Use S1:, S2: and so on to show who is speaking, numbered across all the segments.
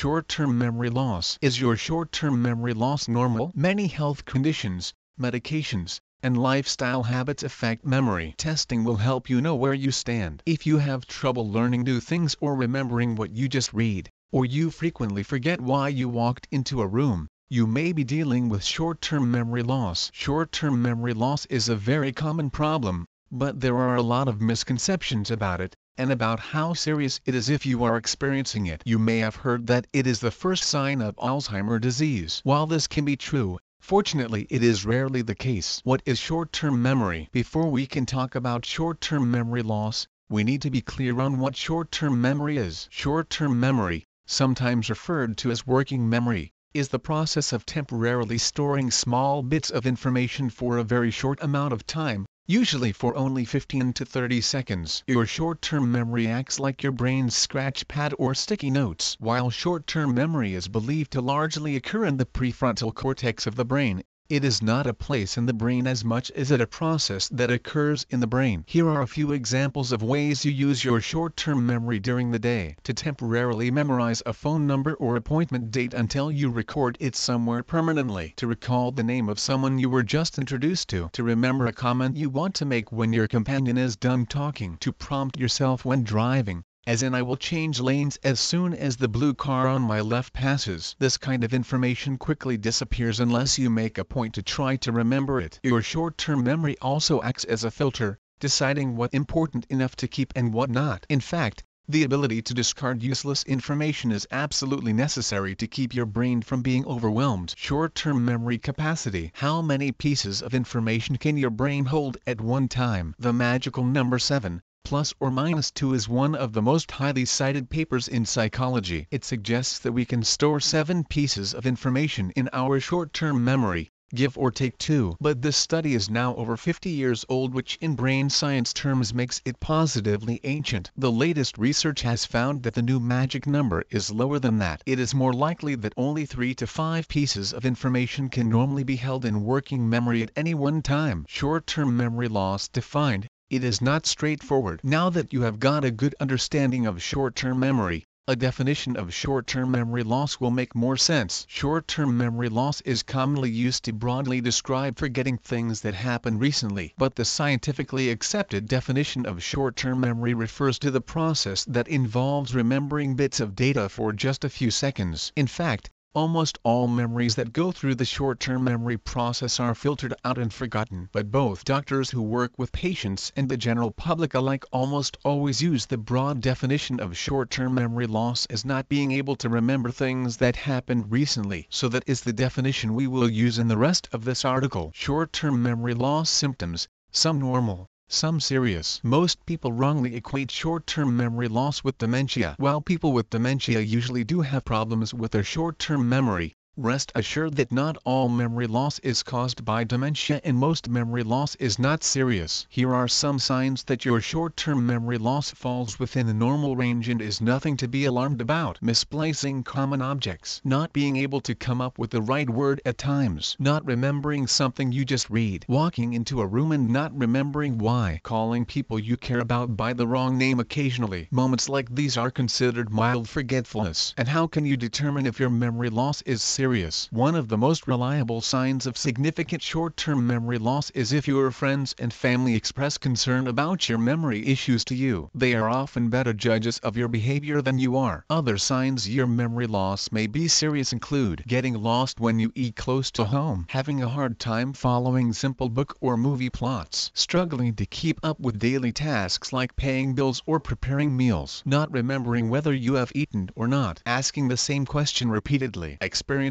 S1: Short-term memory loss. Is your short-term memory loss normal? Many health conditions, medications, and lifestyle habits affect memory. Testing will help you know where you stand. If you have trouble learning new things or remembering what you just read, or you frequently forget why you walked into a room, you may be dealing with short-term memory loss. Short-term memory loss is a very common problem, but there are a lot of misconceptions about it, and about how serious it is if you are experiencing it. You may have heard that it is the first sign of Alzheimer's disease. While this can be true, Fortunately it is rarely the case. What is short-term memory? Before we can talk about short-term memory loss, we need to be clear on what short-term memory is. Short-term memory, sometimes referred to as working memory, is the process of temporarily storing small bits of information for a very short amount of time, usually for only 15 to 30 seconds. Your short-term memory acts like your brain's scratch pad or sticky notes. While short-term memory is believed to largely occur in the prefrontal cortex of the brain, it is not a place in the brain as much as it a process that occurs in the brain. Here are a few examples of ways you use your short-term memory during the day. To temporarily memorize a phone number or appointment date until you record it somewhere permanently. To recall the name of someone you were just introduced to. To remember a comment you want to make when your companion is done talking. To prompt yourself when driving as in I will change lanes as soon as the blue car on my left passes. This kind of information quickly disappears unless you make a point to try to remember it. Your short-term memory also acts as a filter, deciding what important enough to keep and what not. In fact, the ability to discard useless information is absolutely necessary to keep your brain from being overwhelmed. Short-term memory capacity. How many pieces of information can your brain hold at one time? The magical number 7 plus or minus 2 is one of the most highly cited papers in psychology. It suggests that we can store 7 pieces of information in our short-term memory, give or take 2. But this study is now over 50 years old which in brain science terms makes it positively ancient. The latest research has found that the new magic number is lower than that. It is more likely that only 3 to 5 pieces of information can normally be held in working memory at any one time. Short-term memory loss defined it is not straightforward. Now that you have got a good understanding of short-term memory, a definition of short-term memory loss will make more sense. Short-term memory loss is commonly used to broadly describe forgetting things that happened recently. But the scientifically accepted definition of short-term memory refers to the process that involves remembering bits of data for just a few seconds. In fact, Almost all memories that go through the short-term memory process are filtered out and forgotten. But both doctors who work with patients and the general public alike almost always use the broad definition of short-term memory loss as not being able to remember things that happened recently. So that is the definition we will use in the rest of this article. Short-term memory loss symptoms, some normal, some serious. Most people wrongly equate short-term memory loss with dementia. While people with dementia usually do have problems with their short-term memory, Rest assured that not all memory loss is caused by dementia and most memory loss is not serious. Here are some signs that your short-term memory loss falls within the normal range and is nothing to be alarmed about. Misplacing common objects. Not being able to come up with the right word at times. Not remembering something you just read. Walking into a room and not remembering why. Calling people you care about by the wrong name occasionally. Moments like these are considered mild forgetfulness. And how can you determine if your memory loss is serious? Serious. One of the most reliable signs of significant short-term memory loss is if your friends and family express concern about your memory issues to you. They are often better judges of your behavior than you are. Other signs your memory loss may be serious include getting lost when you eat close to home, having a hard time following simple book or movie plots, struggling to keep up with daily tasks like paying bills or preparing meals, not remembering whether you have eaten or not, asking the same question repeatedly,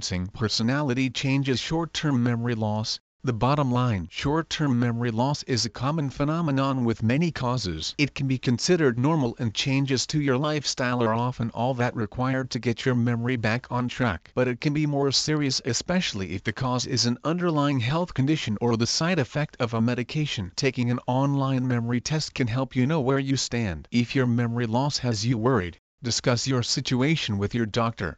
S1: experiencing personality changes short-term memory loss, the bottom line short-term memory loss is a common phenomenon with many causes. It can be considered normal and changes to your lifestyle are often all that required to get your memory back on track. But it can be more serious especially if the cause is an underlying health condition or the side effect of a medication. Taking an online memory test can help you know where you stand. If your memory loss has you worried, discuss your situation with your doctor.